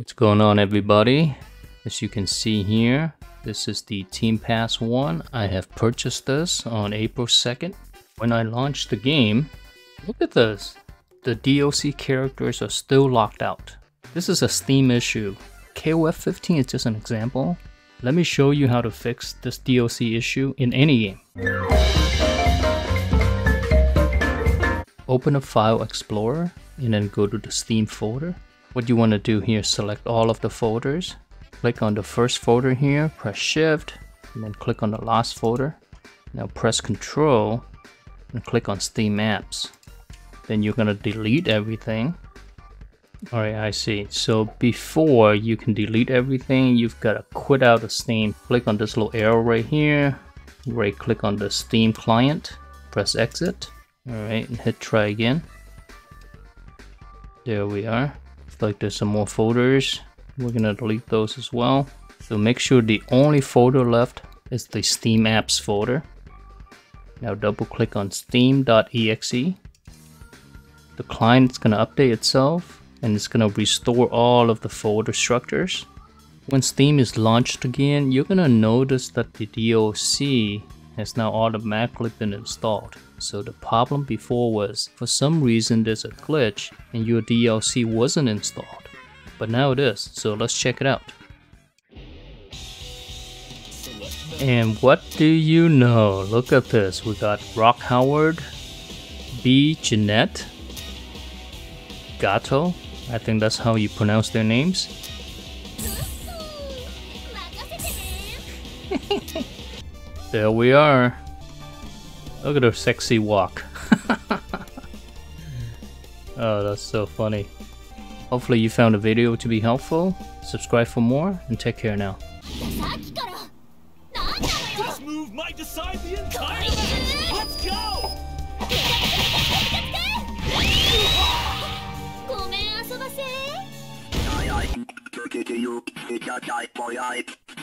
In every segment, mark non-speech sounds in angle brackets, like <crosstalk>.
What's going on everybody? As you can see here, this is the Team Pass 1. I have purchased this on April 2nd. When I launched the game, look at this. The DLC characters are still locked out. This is a Steam issue. KOF 15 is just an example. Let me show you how to fix this DLC issue in any game. Open a File Explorer and then go to the Steam folder. What you want to do here, select all of the folders. Click on the first folder here, press shift, and then click on the last folder. Now press control and click on Steam Apps. Then you're gonna delete everything. Alright, I see. So before you can delete everything, you've gotta quit out of Steam. Click on this little arrow right here. Right click on the Steam client. Press exit. Alright, and hit try again. There we are like there's some more folders. We're gonna delete those as well. So make sure the only folder left is the Steam Apps folder. Now double click on steam.exe. The client's gonna update itself and it's gonna restore all of the folder structures. When Steam is launched again, you're gonna notice that the DLC has now automatically been installed. So the problem before was, for some reason there's a glitch and your DLC wasn't installed. But now it is, so let's check it out. And what do you know? Look at this. We got Rock Howard, B. Jenet, Gato. I think that's how you pronounce their names. <laughs> <laughs> there we are. Look at her sexy walk. <laughs> oh, that's so funny. Hopefully you found the video to be helpful. Subscribe for more and take care now. This move might decide the entire match. Let's go!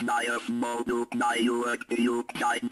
Naja, Modu, Naja, Juk, Juk, Dein,